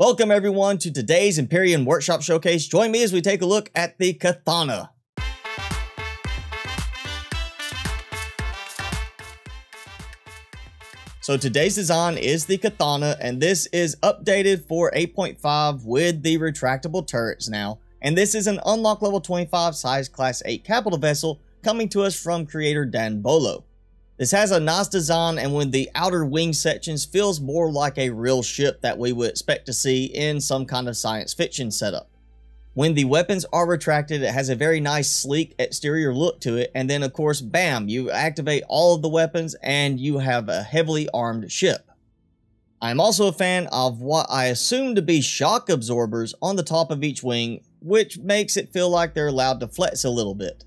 Welcome everyone to today's Empyrion Workshop Showcase. Join me as we take a look at the Cathana. So today's design is the Cathana, and this is updated for 8.5 with the retractable turrets now. And this is an unlock level 25 size class 8 capital vessel coming to us from creator Dan Bolo. This has a nice design and when the outer wing sections feels more like a real ship that we would expect to see in some kind of science fiction setup. When the weapons are retracted, it has a very nice sleek exterior look to it and then of course bam, you activate all of the weapons and you have a heavily armed ship. I'm also a fan of what I assume to be shock absorbers on the top of each wing, which makes it feel like they're allowed to flex a little bit.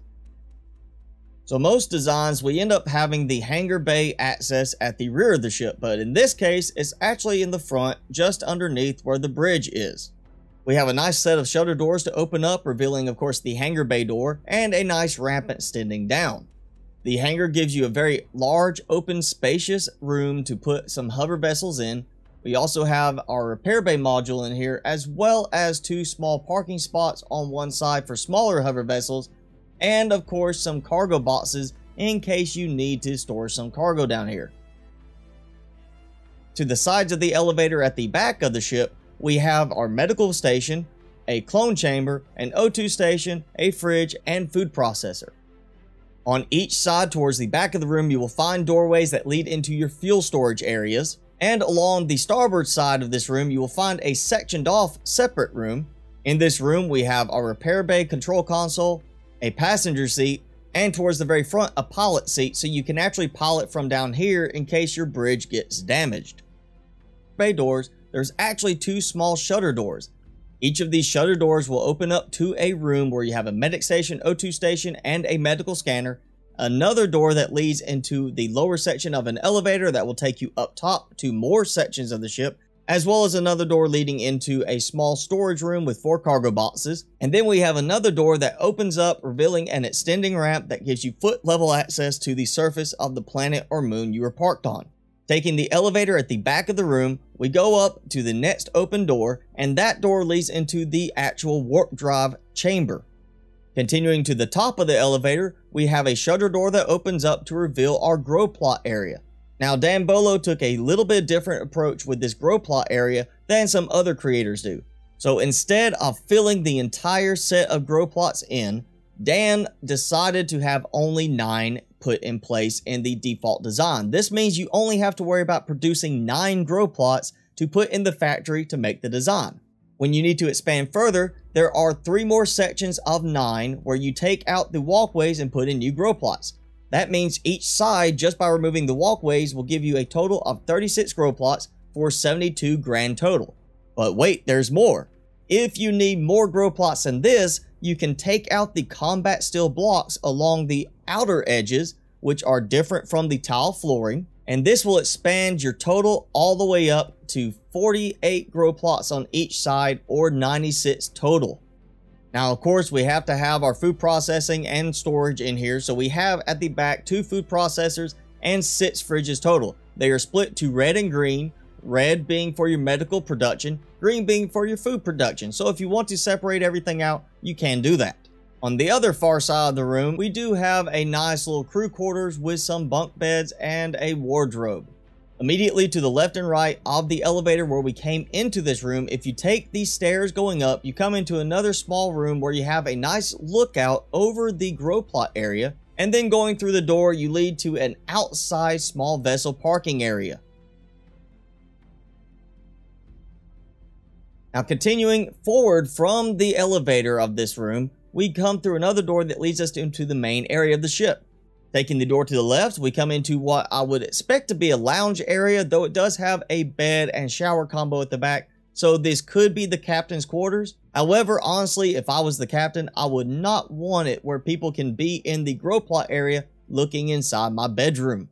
So most designs, we end up having the hangar bay access at the rear of the ship, but in this case, it's actually in the front, just underneath where the bridge is. We have a nice set of shutter doors to open up, revealing of course the hangar bay door, and a nice ramp extending down. The hangar gives you a very large, open, spacious room to put some hover vessels in. We also have our repair bay module in here, as well as two small parking spots on one side for smaller hover vessels, and of course some cargo boxes in case you need to store some cargo down here. To the sides of the elevator at the back of the ship, we have our medical station, a clone chamber, an O2 station, a fridge, and food processor. On each side towards the back of the room, you will find doorways that lead into your fuel storage areas. And along the starboard side of this room, you will find a sectioned off separate room. In this room, we have our repair bay control console, a passenger seat, and towards the very front, a pilot seat so you can actually pilot from down here in case your bridge gets damaged. Bay doors, there's actually two small shutter doors. Each of these shutter doors will open up to a room where you have a medic station, O2 station, and a medical scanner. Another door that leads into the lower section of an elevator that will take you up top to more sections of the ship, as well as another door leading into a small storage room with four cargo boxes. And then we have another door that opens up, revealing an extending ramp that gives you foot level access to the surface of the planet or moon you are parked on. Taking the elevator at the back of the room, we go up to the next open door, and that door leads into the actual warp drive chamber. Continuing to the top of the elevator, we have a shutter door that opens up to reveal our grow plot area. Now, Dan Bolo took a little bit different approach with this grow plot area than some other creators do. So instead of filling the entire set of grow plots in, Dan decided to have only nine put in place in the default design. This means you only have to worry about producing 9 grow plots to put in the factory to make the design. When you need to expand further, there are 3 more sections of 9 where you take out the walkways and put in new grow plots. That means each side, just by removing the walkways, will give you a total of 36 grow plots for 72 grand total. But wait, there's more. If you need more grow plots than this, you can take out the combat steel blocks along the outer edges, which are different from the tile flooring. And this will expand your total all the way up to 48 grow plots on each side or 96 total. Now, of course, we have to have our food processing and storage in here. So we have at the back two food processors and six fridges total. They are split to red and green, red being for your medical production, green being for your food production. So if you want to separate everything out, you can do that. On the other far side of the room, we do have a nice little crew quarters with some bunk beds and a wardrobe. Immediately to the left and right of the elevator where we came into this room, if you take these stairs going up, you come into another small room where you have a nice lookout over the grow plot area. And then going through the door, you lead to an outside small vessel parking area. Now continuing forward from the elevator of this room, we come through another door that leads us into the main area of the ship. Taking the door to the left, we come into what I would expect to be a lounge area, though it does have a bed and shower combo at the back, so this could be the captain's quarters. However, honestly, if I was the captain, I would not want it where people can be in the grow plot area looking inside my bedroom.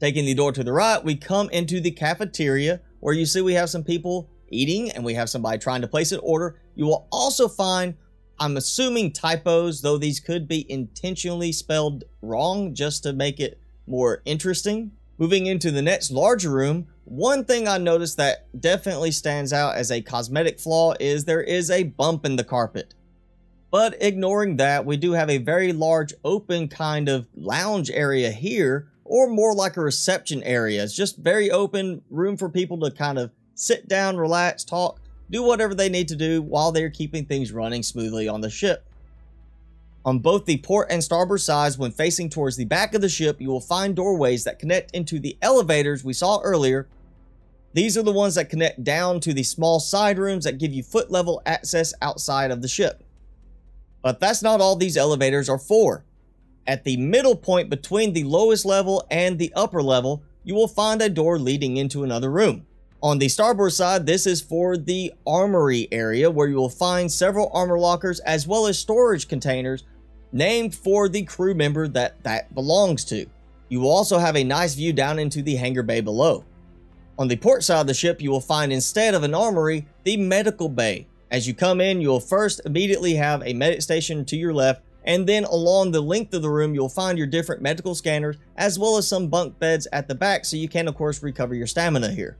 Taking the door to the right, we come into the cafeteria where you see we have some people eating and we have somebody trying to place an order. You will also find, I'm assuming typos, though these could be intentionally spelled wrong just to make it more interesting. Moving into the next larger room, one thing I noticed that definitely stands out as a cosmetic flaw is there is a bump in the carpet. But ignoring that, we do have a very large open kind of lounge area here, or more like a reception area. It's just very open, room for people to kind of sit down, relax, talk, do whatever they need to do while they're keeping things running smoothly on the ship. On both the port and starboard sides, when facing towards the back of the ship, you will find doorways that connect into the elevators we saw earlier. These are the ones that connect down to the small side rooms that give you foot level access outside of the ship. But that's not all these elevators are for. At the middle point between the lowest level and the upper level, you will find a door leading into another room. On the starboard side, this is for the armory area where you will find several armor lockers as well as storage containers named for the crew member that that belongs to. You will also have a nice view down into the hangar bay below. On the port side of the ship, you will find instead of an armory, the medical bay. As you come in, you will first immediately have a medic station to your left, and then along the length of the room, you'll find your different medical scanners, as well as some bunk beds at the back, so you can of course recover your stamina here.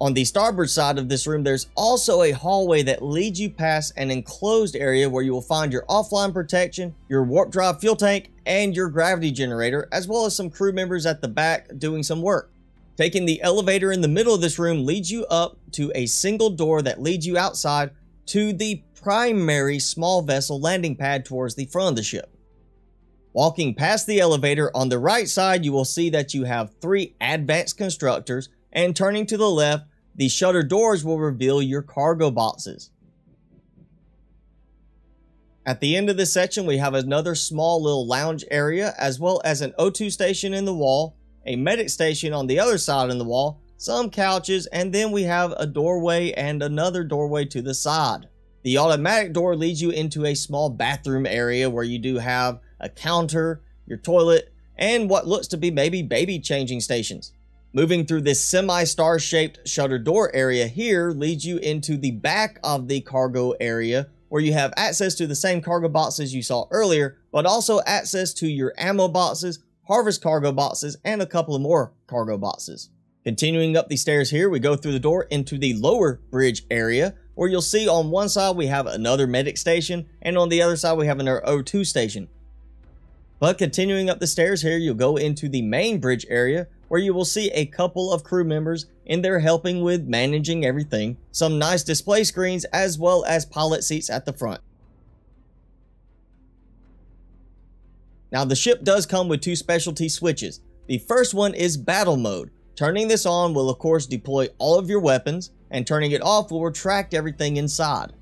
On the starboard side of this room, there's also a hallway that leads you past an enclosed area where you will find your offline protection, your warp drive fuel tank, and your gravity generator, as well as some crew members at the back doing some work. Taking the elevator in the middle of this room leads you up to a single door that leads you outside to the primary small vessel landing pad towards the front of the ship. Walking past the elevator on the right side, you will see that you have three advanced constructors and turning to the left, the shutter doors will reveal your cargo boxes. At the end of this section, we have another small little lounge area, as well as an O2 station in the wall, a medic station on the other side in the wall, some couches, and then we have a doorway and another doorway to the side. The automatic door leads you into a small bathroom area where you do have a counter, your toilet, and what looks to be maybe baby changing stations. Moving through this semi-star shaped shutter door area here leads you into the back of the cargo area where you have access to the same cargo boxes you saw earlier, but also access to your ammo boxes, harvest cargo boxes, and a couple of more cargo boxes. Continuing up the stairs here, we go through the door into the lower bridge area where you'll see on one side we have another medic station and on the other side we have another O2 station. But continuing up the stairs here, you'll go into the main bridge area where you will see a couple of crew members in there helping with managing everything, some nice display screens, as well as pilot seats at the front. Now the ship does come with two specialty switches. The first one is battle mode. Turning this on will of course deploy all of your weapons, and turning it off will retract everything inside.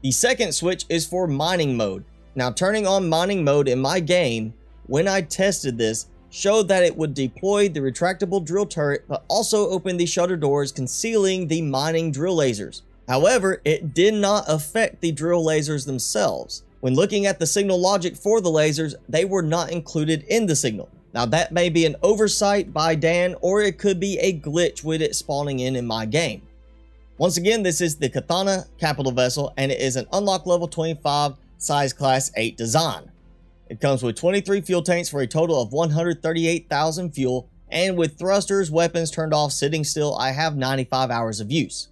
The second switch is for mining mode. Now turning on mining mode in my game, when I tested this, showed that it would deploy the retractable drill turret but also open the shutter doors concealing the mining drill lasers. However, it did not affect the drill lasers themselves. When looking at the signal logic for the lasers, they were not included in the signal. Now that may be an oversight by Dan or it could be a glitch with it spawning in in my game. Once again, this is the Cathana capital vessel and it is an unlock level 25 size class 8 design. It comes with 23 fuel tanks for a total of 138,000 fuel, and with thrusters, weapons turned off sitting still, I have 95 hours of use.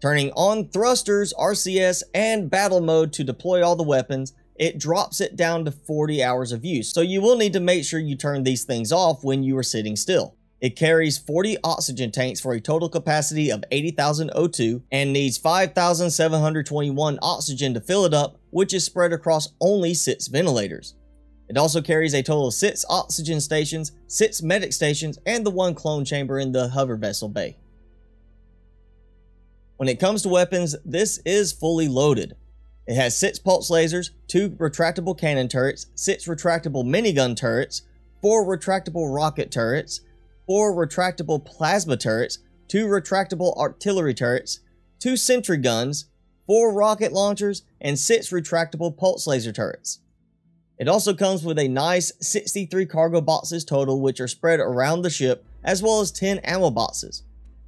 Turning on thrusters, RCS, and battle mode to deploy all the weapons, it drops it down to 40 hours of use, so you will need to make sure you turn these things off when you are sitting still. It carries 40 oxygen tanks for a total capacity of 80,000 O2 and needs 5,721 oxygen to fill it up, which is spread across only 6 ventilators. It also carries a total of 6 oxygen stations, 6 medic stations, and the one clone chamber in the hover vessel bay. When it comes to weapons, this is fully loaded. It has 6 pulse lasers, 2 retractable cannon turrets, 6 retractable minigun turrets, 4 retractable rocket turrets, 4 retractable plasma turrets, 2 retractable artillery turrets, 2 sentry guns, 4 rocket launchers, and 6 retractable pulse laser turrets. It also comes with a nice 63 cargo boxes total which are spread around the ship as well as 10 ammo boxes.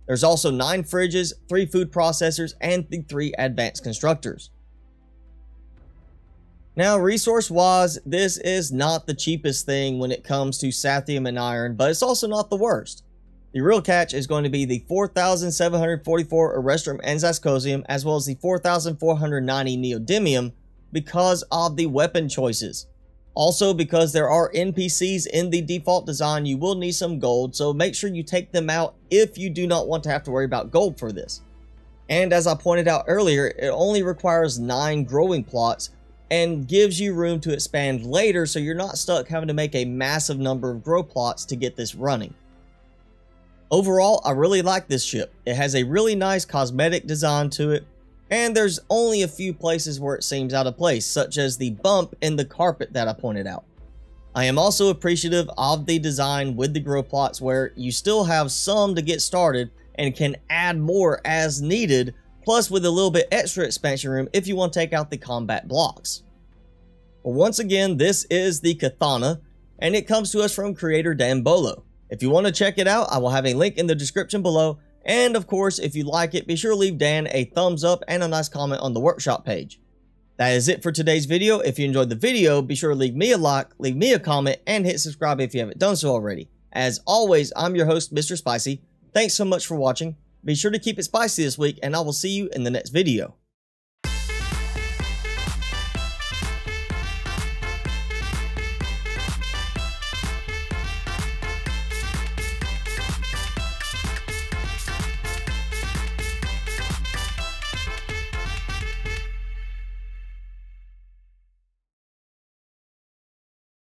There's also 9 fridges, 3 food processors, and the 3 advanced constructors. Now, resource wise, this is not the cheapest thing when it comes to Sathium and Iron, but it's also not the worst. The real catch is going to be the 4,744 Erestrum and Zascosium, as well as the 4,490 Neodymium, because of the weapon choices. Also, because there are NPCs in the default design, you will need some gold, so make sure you take them out if you do not want to have to worry about gold for this. And as I pointed out earlier, it only requires 9 growing plots, and gives you room to expand later so you're not stuck having to make a massive number of grow plots to get this running. Overall, I really like this ship. It has a really nice cosmetic design to it, and there's only a few places where it seems out of place, such as the bump in the carpet that I pointed out. I am also appreciative of the design with the grow plots where you still have some to get started and can add more as needed plus with a little bit extra expansion room if you want to take out the combat blocks. Well, once again, this is the Cathana, and it comes to us from creator Dan Bolo. If you want to check it out, I will have a link in the description below, and of course, if you like it, be sure to leave Dan a thumbs up and a nice comment on the workshop page. That is it for today's video. If you enjoyed the video, be sure to leave me a like, leave me a comment, and hit subscribe if you haven't done so already. As always, I'm your host, Mr. Spicy. Thanks so much for watching, be sure to keep it spicy this week, and I will see you in the next video.